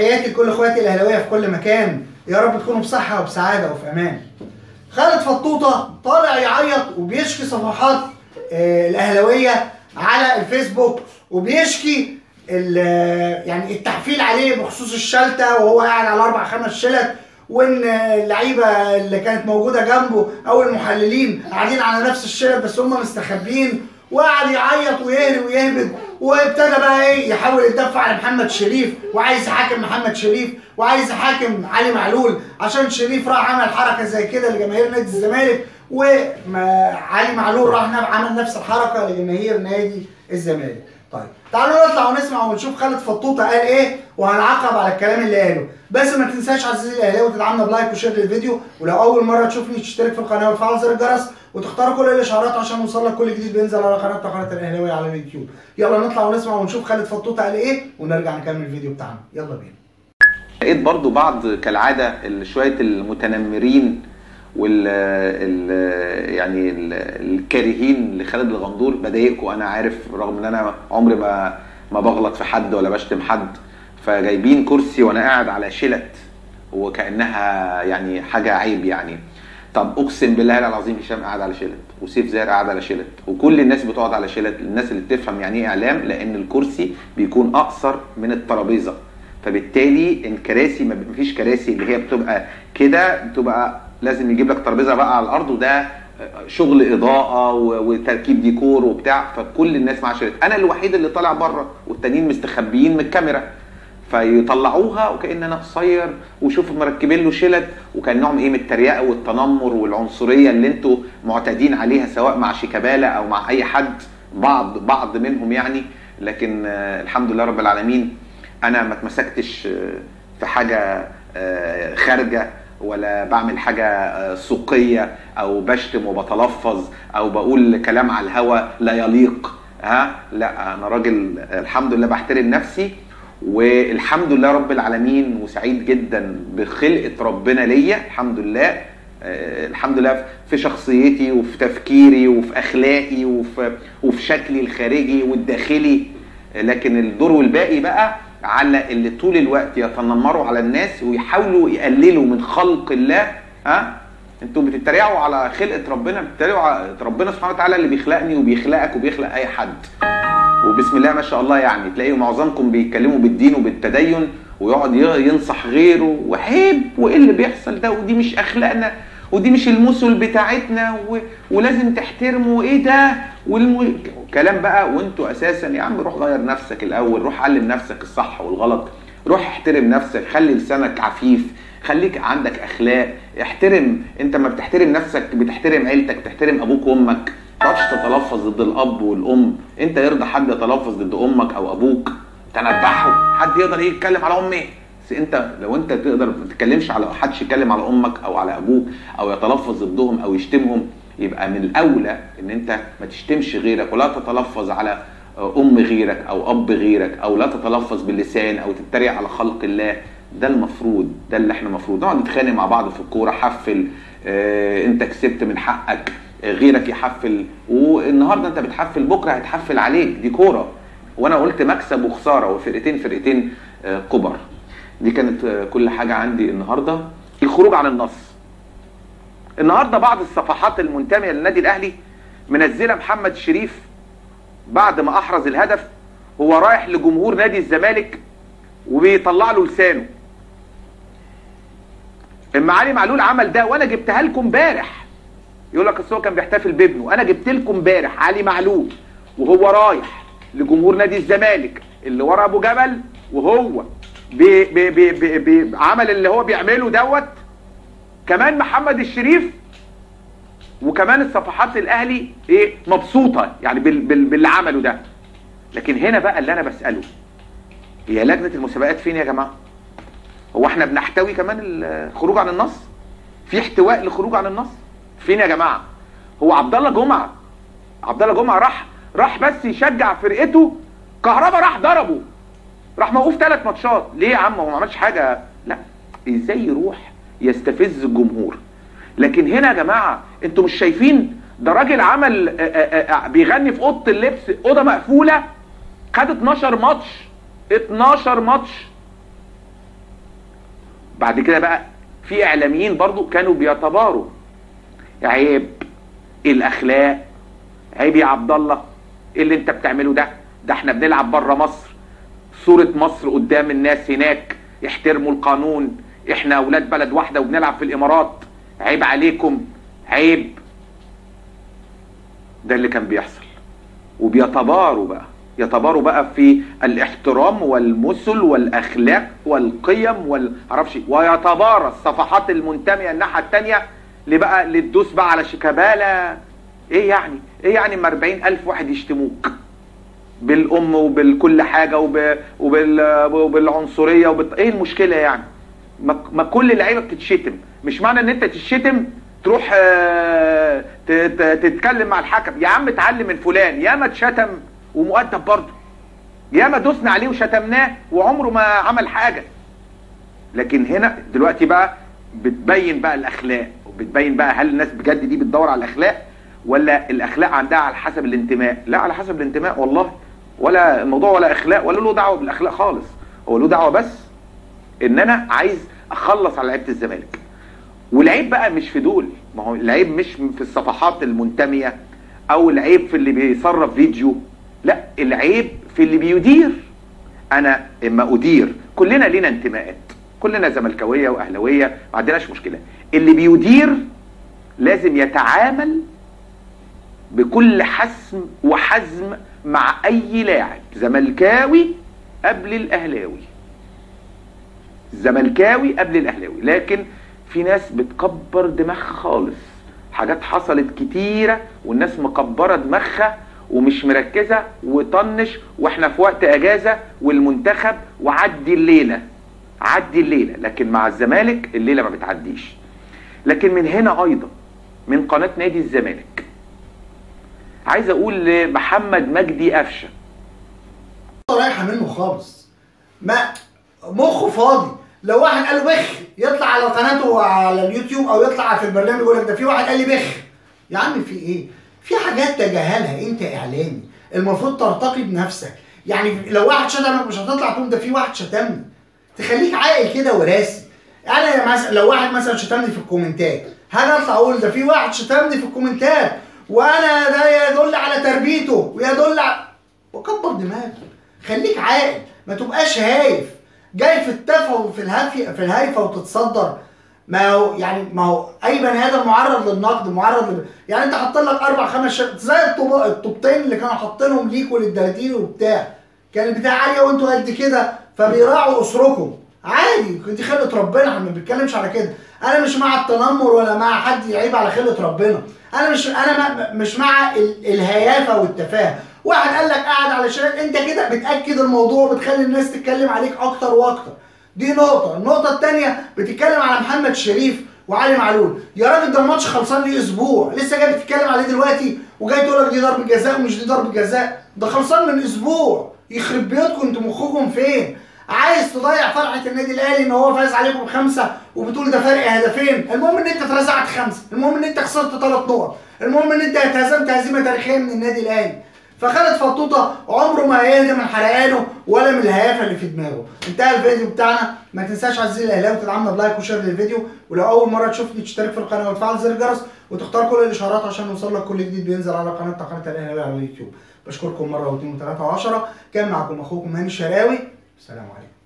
تحياتي لكل اخواتي الاهلاوية في كل مكان. يا رب تكونوا بصحة وبسعادة وفي أمان. خالد فطوطة طالع يعيط وبيشكي صفحات آه، الاهلاوية على الفيسبوك وبيشكي يعني التحفيل عليه بخصوص الشلتة وهو قاعد على أربع خمس شلت وإن اللعيبة اللي كانت موجودة جنبه أو المحللين قاعدين على نفس الشلت بس هم مستخبيين. وقعد يعيط ويهري ويهبد وابتدى بقى إيه يحاول يدافع على محمد شريف وعايز يحاكم محمد شريف وعايز يحاكم علي معلول عشان شريف راح عمل حركة زي كده لجماهير نادي الزمالك وعلي معلول راح عمل نفس الحركة لجماهير نادي الزمالك. طيب تعالوا نطلع ونسمع ونشوف خالد فطوطة قال إيه وهنعقب على الكلام اللي قاله. بس ما تنساش عزيزي الأهلاوي تدعمنا ب like و share للفيديو ولو أول مرة تشوفني تشترك في القناة وتفعل زر الجرس وتختار كل الإشعارات عشان يوصلك كل جديد بينزل على قناة قناة الاهلاويه على اليوتيوب. يلا نطلع ونسمع ونشوف خالد فطوطة قال إيه ونرجع نكمل الفيديو بتاعنا. يلا بينا. لقيت برضو بعض كالعادة ال- شوية المتنمرين وال ال يعني ال- الكارهين لخالد الغندور بضايقكم أنا عارف رغم إن أنا عمري ما ما بغلط في حد ولا بشتم حد فجايبين كرسي وأنا قاعد على شلت وكأنها يعني حاجة عيب يعني. طب أقسم بالله العظيم هشام قاعد على شلت وسيف زاهر قاعد على شلت وكل الناس بتقعد على شلت الناس اللي بتفهم يعني إيه إعلام؟ لأن الكرسي بيكون أقصر من الترابيزة. فبالتالي الكراسي ما فيش كراسي اللي هي بتبقى كده بتبقى لازم يجيب لك ترابيزة بقى على الأرض وده شغل إضاءة وتركيب ديكور وبتاع فكل الناس معاها شلت أنا الوحيد اللي طالع بره والتانيين مستخبيين من الكاميرا. فيطلعوها وكأن أنا قصير وشوفوا مركبين له شلت وكان نوع إيه من التريقة والتنمر والعنصرية اللي أنتوا معتادين عليها سواء مع شيكابالا أو مع أي حد بعض بعض منهم يعني. لكن آه، الحمد لله رب العالمين أنا ما اتمسكتش آه، في حاجة آه، خارجة. ولا بعمل حاجة آه، سوقية أو بشتم وبتلفظ أو بقول كلام على الهوا لا يليق ها؟ لا أنا راجل الحمد لله بحترم نفسي والحمد لله رب العالمين وسعيد جدا بخلقة ربنا ليا الحمد لله آه، الحمد لله في شخصيتي وفي تفكيري وفي أخلاقي وفي وفي شكلي الخارجي والداخلي. لكن الدور والباقي بقى على اللي طول الوقت يتنمروا على الناس ويحاولوا يقللوا من خلق الله ها؟ أنتوا بتتريقوا على خلقة ربنا بتتريقوا على ربنا سبحانه وتعالى اللي بيخلقني وبيخلقك وبيخلق أي حد. وبسم الله ما شاء الله يعني تلاقي معظمكم بيتكلموا بالدين وبالتدين ويقعد ينصح غيره وعيب وإيه اللي بيحصل ده؟ ودي مش أخلاقنا. ودي مش المثل بتاعتنا و... ولازم تحترموا إيه ده؟ والم... كلام بقى وأنتوا أساسا يا عم روح غير نفسك الأول روح علم نفسك الصح والغلط. روح احترم نفسك خلي لسانك عفيف خليك عندك أخلاق. احترم أنت ما بتحترم نفسك بتحترم عيلتك بتحترم أبوك وأمك. ما تتلفظ ضد الأب والأم. أنت يرضى حد يتلفظ ضد أمك أو أبوك. تنبحه حد يقدر يتكلم على امي بس انت لو انت تقدر ما تتكلمش على حدش يتكلم على أمك أو على أبوك أو يتلفظ ضدهم أو يشتمهم يبقى من الأولى إن انت ما تشتمش غيرك ولا تتلفظ على أم غيرك أو أب غيرك أو لا تتلفظ باللسان أو تتريق على خلق الله. ده المفروض ده اللي إحنا المفروض. نقعد نتخانق مع بعض في الكورة حفل آه انت كسبت من حقك آه غيرك يحفل. والنهاردة انت بتحفل بكرة هيتحفل عليك. دي كورة. وأنا قلت مكسب وخسارة وفرقتين فرقتين آه كبر. دي كانت آه كل حاجة عندي النهارده. الخروج عن النص. النهارده بعض الصفحات المنتمية للنادي الأهلي منزلة محمد شريف بعد ما أحرز الهدف هو رايح لجمهور نادي الزمالك وبيطلع له لسانه. اما علي معلول عمل ده وأنا جبتها لكم امبارح. يقول لك أصل هو كان بيحتفل بابنه. أنا جبت لكم امبارح. علي معلول. وهو رايح لجمهور نادي الزمالك اللي ورا أبو جبل وهو بي بي بي بي بي عمل اللي هو بيعمله دوت كمان محمد الشريف وكمان الصفحات الأهلي إيه مبسوطة يعني بال بال باللي عمله ده. لكن هنا بقى اللي أنا بسأله هي لجنة المسابقات فين يا جماعة؟ هو إحنا بنحتوي كمان الخروج عن النص؟ في احتواء للخروج عن النص؟ فين يا جماعة؟ هو عبد الله جمعة عبد الله جمعة راح راح بس يشجع فرقته كهربا راح ضربه. راح موقوف ثلاث ماتشات. ليه يا عم؟ هو ما عملش حاجة. لا إزاي يروح يستفز الجمهور؟ لكن هنا يا جماعة أنتوا مش شايفين ده راجل عمل آآ آآ بيغني في أوضة اللبس أوضة مقفولة خد 12 ماتش 12 ماتش. بعد كده بقى في إعلاميين برضو كانوا بيتباروا. عيب الأخلاق عيب يا عبد الله إيه اللي أنت بتعمله ده؟ ده إحنا بنلعب بره مصر. صورة مصر قدام الناس هناك. احترموا القانون. إحنا أولاد بلد واحدة وبنلعب في الإمارات. عيب عليكم. عيب. ده اللي كان بيحصل. وبيتباروا بقى. يتباروا بقى في الاحترام والمثل والأخلاق والقيم والمعرفش ويتبارى الصفحات المنتمية الناحية الثانية اللي بقى اللي تدوس بقى على شيكابالا. إيه يعني؟ إيه يعني ما 40000 واحد يشتموك؟ بالأم وبالكل حاجة وب... وبال... وبالعنصرية وبال... إيه المشكلة يعني؟ ما, ما كل اللعيبه بتتشتم. مش معنى إن أنت تتشتم تروح آه، ت- ت- تتكلم مع الحكم. يا عم اتعلم من فلان. ياما اتشتم ومؤدب برضه. ياما دوسنا عليه وشتمناه وعمره ما عمل حاجة. لكن هنا دلوقتي بقى بتبين بقى الأخلاق. وبتبين بقى هل الناس بجد دي بتدور على الأخلاق ولا الأخلاق عندها على حسب الانتماء؟ لا على حسب الانتماء والله. ولا الموضوع ولا اخلاق ولا له دعوة بالاخلاق خالص. هو له دعوة بس إن أنا عايز أخلص على لعيبة الزمالك. والعيب بقى مش في دول ما هو العيب مش في الصفحات المنتمية أو العيب في اللي بيصرف فيديو. لا العيب في اللي بيدير. أنا إما أدير كلنا لينا انتماءات كلنا زملكاوية وأهلاوية ما عندناش مشكلة. اللي بيدير لازم يتعامل بكل حسم وحزم مع أي لاعب. زملكاوي قبل الأهلاوي. زملكاوي قبل الأهلاوي. لكن في ناس بتكبر دماغها خالص. حاجات حصلت كتيرة والناس مكبرة دماغها ومش مركزة وطنش وإحنا في وقت أجازة والمنتخب وعدي الليلة. عدي الليلة. لكن مع الزمالك الليلة ما بتعديش. لكن من هنا أيضا من قناة نادي الزمالك عايز أقول لمحمد مجدي قفشه. رايحة منه خالص. ما مخه فاضي. لو واحد قال بخ يطلع على قناته على اليوتيوب أو يطلع في البرنامج يقول لك ده في واحد قال لي بخ. يا عم في إيه؟ في حاجات تجاهلها. أنت إعلامي. المفروض ترتقي بنفسك. يعني لو واحد شتمك مش هتطلع تقول ده في واحد شتمني. تخليك عاقل كده وراسي. أنا مثلا لو واحد مثلا شتمني في الكومنتات هاجي أطلع أقول ده في واحد شتمني في الكومنتات. وأنا ده يدل على تربيته ويدل على وكبر دماغك خليك عاقل ما تبقاش هايف. جاي في التفه وفي الهافيه في الهايفة وتتصدر. ما هو يعني ما هو أي بني آدم معرض للنقد معرض لل... يعني أنت حاطط لك أربع خمس. زي الطوب... الطوبتين اللي كانوا حاطينهم ليك وللدلاتيل وبتاع. كان البتاع عالية وأنتوا قد كده فبيراعوا أسركم. عادي دي خلقة ربنا إحنا ما بنتكلمش على كده. أنا مش مع التنمر ولا مع حد يعيب على خلقة ربنا. أنا مش أنا مش مع ال... الهيافة والتفاهة. واحد قال لك قاعد على شاشات أنت كده بتأكد الموضوع وبتخلي الناس تتكلم عليك أكتر وأكتر. دي نقطة، النقطة التانية بتتكلم على محمد شريف وعلي معلول، يا راجل ده الماتش خلصان ليه أسبوع، لسه جاي بتتكلم عليه دلوقتي وجاي تقول لك دي ضربة جزاء ومش دي ضربة جزاء، ده خلصان من أسبوع، يخرب بيوتكم أنتوا مخكم فين؟ عايز تضيع فرحة النادي الأهلي إن هو فاز عليكم بخمسة وبتقول ده فرق هدفين، المهم إن أنت اترزعت خمسة، المهم إن أنت خسرت ثلاث نقط، المهم إن أنت اتهزمت هزيمة تاريخية من النادي الأهلي. فخالد فطوطة عمره ما هيهدى من حرقانه ولا من الهيافة اللي في دماغه. انتهى الفيديو بتاعنا. ما تنساش عزيزي الأهلاوي تدعمنا ب like و share للفيديو. ولو أول مرة تشوفني تشترك في القناة وتفعل زر الجرس وتختار كل الاشعارات عشان يوصل لك كل جديد بينزل على قناة قناه الاهلاوي على اليوتيوب. بشكركم مرة واثنين وثلاثة وعشرة. كان معكم أخوكم هاني الشراوي. السلام عليكم.